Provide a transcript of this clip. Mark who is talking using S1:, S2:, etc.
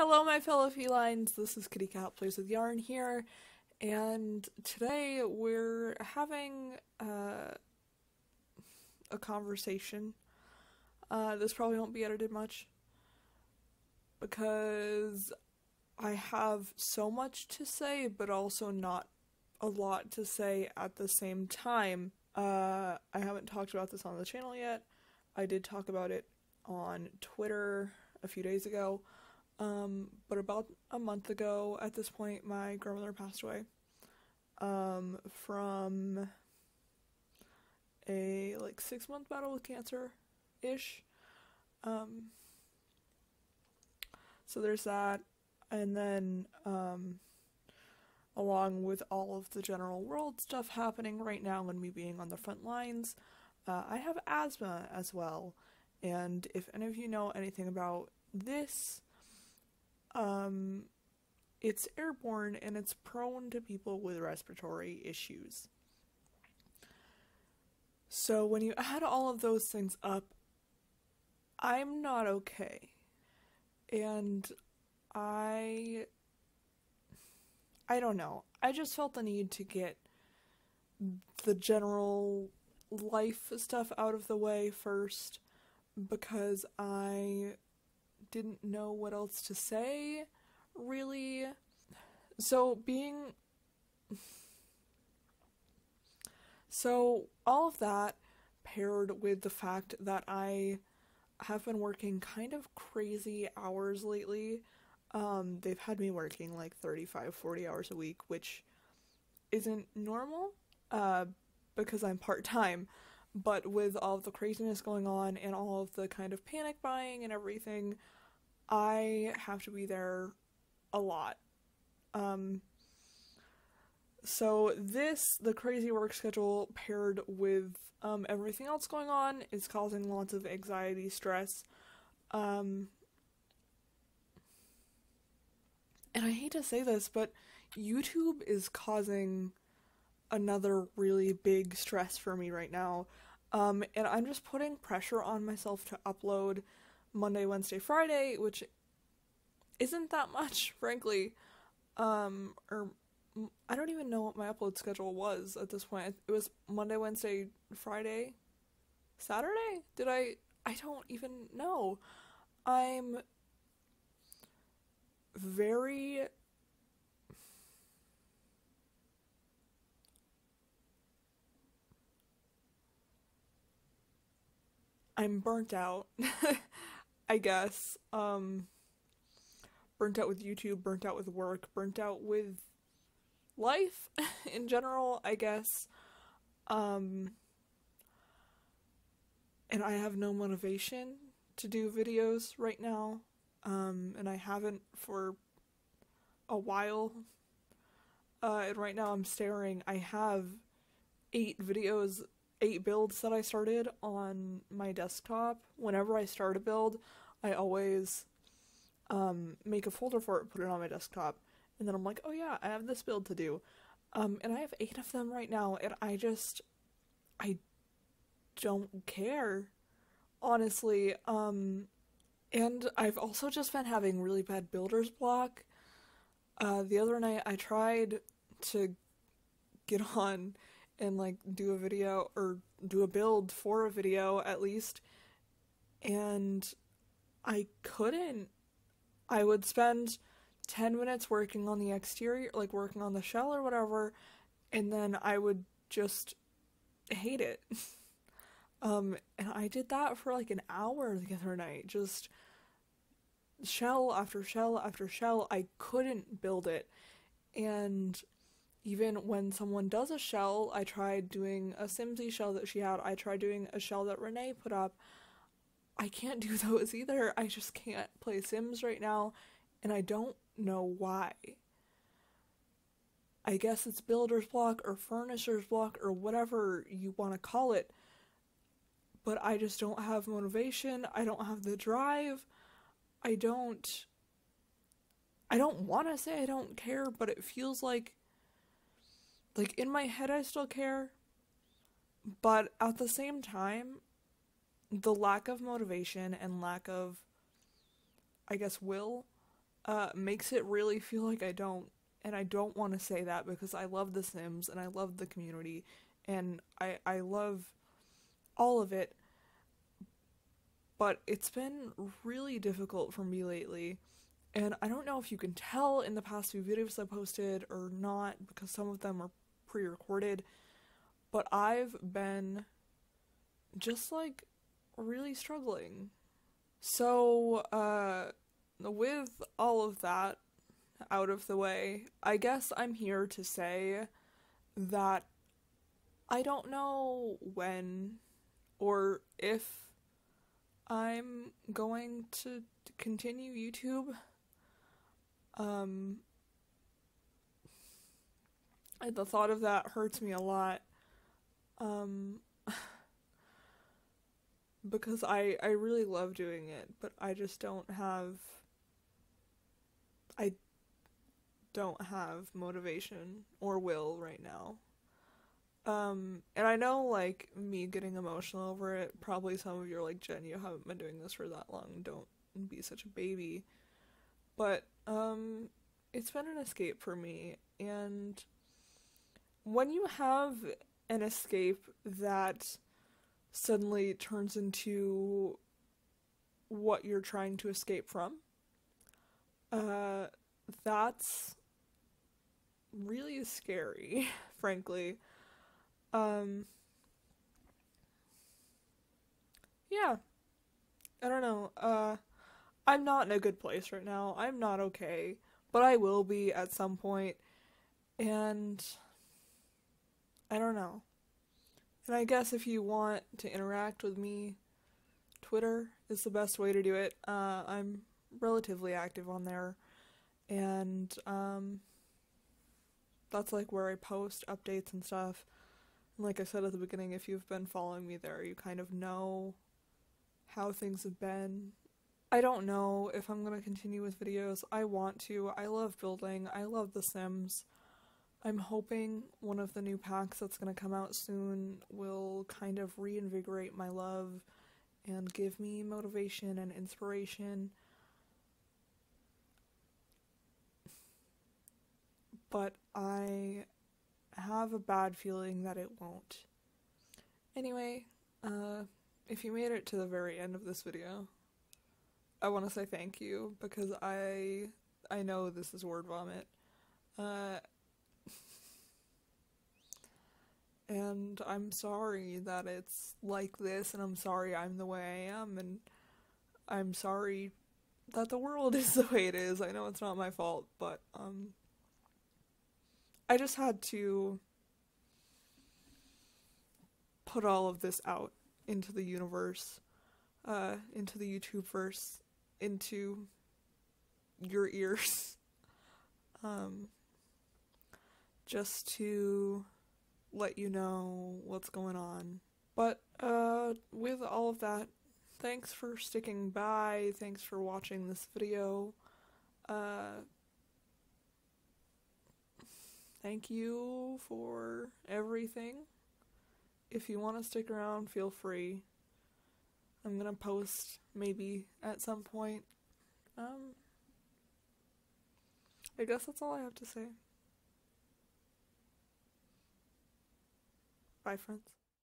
S1: Hello, my fellow felines. This is Kitty Cat Plays with Yarn here, and today we're having uh, a conversation. Uh, this probably won't be edited much because I have so much to say, but also not a lot to say at the same time. Uh, I haven't talked about this on the channel yet. I did talk about it on Twitter a few days ago. Um, but about a month ago, at this point, my grandmother passed away um, from a like six month battle with cancer ish. Um, so there's that, and then um, along with all of the general world stuff happening right now and me being on the front lines, uh, I have asthma as well. And if any of you know anything about this, um, it's airborne and it's prone to people with respiratory issues. So when you add all of those things up, I'm not okay. And I I don't know. I just felt the need to get the general life stuff out of the way first because I didn't know what else to say, really. So, being. So, all of that paired with the fact that I have been working kind of crazy hours lately. Um, they've had me working like 35, 40 hours a week, which isn't normal uh, because I'm part time. But with all of the craziness going on and all of the kind of panic buying and everything, I have to be there a lot. Um, so this, the crazy work schedule paired with um, everything else going on, is causing lots of anxiety, stress. Um, and I hate to say this, but YouTube is causing another really big stress for me right now. Um, and I'm just putting pressure on myself to upload Monday, Wednesday, Friday, which isn't that much, frankly. Um, or I don't even know what my upload schedule was at this point. It was Monday, Wednesday, Friday, Saturday? Did I? I don't even know. I'm very I'm burnt out, I guess. Um, burnt out with YouTube, burnt out with work, burnt out with life in general, I guess. Um, and I have no motivation to do videos right now. Um, and I haven't for a while. Uh, and right now I'm staring. I have eight videos eight builds that I started on my desktop. Whenever I start a build, I always um, make a folder for it, put it on my desktop, and then I'm like, oh yeah, I have this build to do. Um, and I have eight of them right now, and I just, I don't care, honestly. Um, and I've also just been having really bad builder's block. Uh, the other night I tried to get on and like do a video or do a build for a video at least. And I couldn't. I would spend 10 minutes working on the exterior like working on the shell or whatever and then I would just hate it. Um and I did that for like an hour the other night just shell after shell after shell. I couldn't build it. And even when someone does a shell, I tried doing a Simsie shell that she had, I tried doing a shell that Renee put up. I can't do those either. I just can't play Sims right now, and I don't know why. I guess it's builder's block or furnitur's block or whatever you want to call it. But I just don't have motivation. I don't have the drive. I don't. I don't want to say I don't care, but it feels like like in my head I still care, but at the same time, the lack of motivation and lack of I guess will uh, makes it really feel like I don't. And I don't want to say that because I love The Sims and I love the community and I, I love all of it. But it's been really difficult for me lately. And I don't know if you can tell in the past few videos I posted or not because some of them are pre recorded. But I've been just like really struggling. So, uh, with all of that out of the way, I guess I'm here to say that I don't know when or if I'm going to continue YouTube. Um, the thought of that hurts me a lot. Um, because I I really love doing it, but I just don't have I don't have motivation or will right now. Um, and I know like me getting emotional over it, probably some of you are like, Jen, you haven't been doing this for that long, don't be such a baby. But um it's been an escape for me and when you have an escape that suddenly turns into what you're trying to escape from. Uh, that's really scary, frankly. Um, yeah. I don't know. Uh, I'm not in a good place right now. I'm not okay, but I will be at some point, and I don't know. And I guess if you want to interact with me, Twitter is the best way to do it. Uh, I'm relatively active on there, and um, that's like where I post updates and stuff. And like I said at the beginning, if you've been following me there, you kind of know how things have been. I don't know if I'm gonna continue with videos. I want to. I love building. I love The Sims. I'm hoping one of the new packs that's going to come out soon will kind of reinvigorate my love and give me motivation and inspiration. But I have a bad feeling that it won't. Anyway, uh, if you made it to the very end of this video, I want to say thank you because I I know this is word vomit. Uh, and I'm sorry that it's like this, and I'm sorry I'm the way I am, and I'm sorry that the world is the way it is. I know it's not my fault, but um, I just had to put all of this out into the universe, uh, into the YouTube verse, into your ears, um, just to let you know what's going on. But uh, with all of that, thanks for sticking by. Thanks for watching this video. Uh, thank you for everything. If you want to stick around, feel free. I'm gonna post maybe at some point. Um, I guess that's all I have to say. Bye, friends.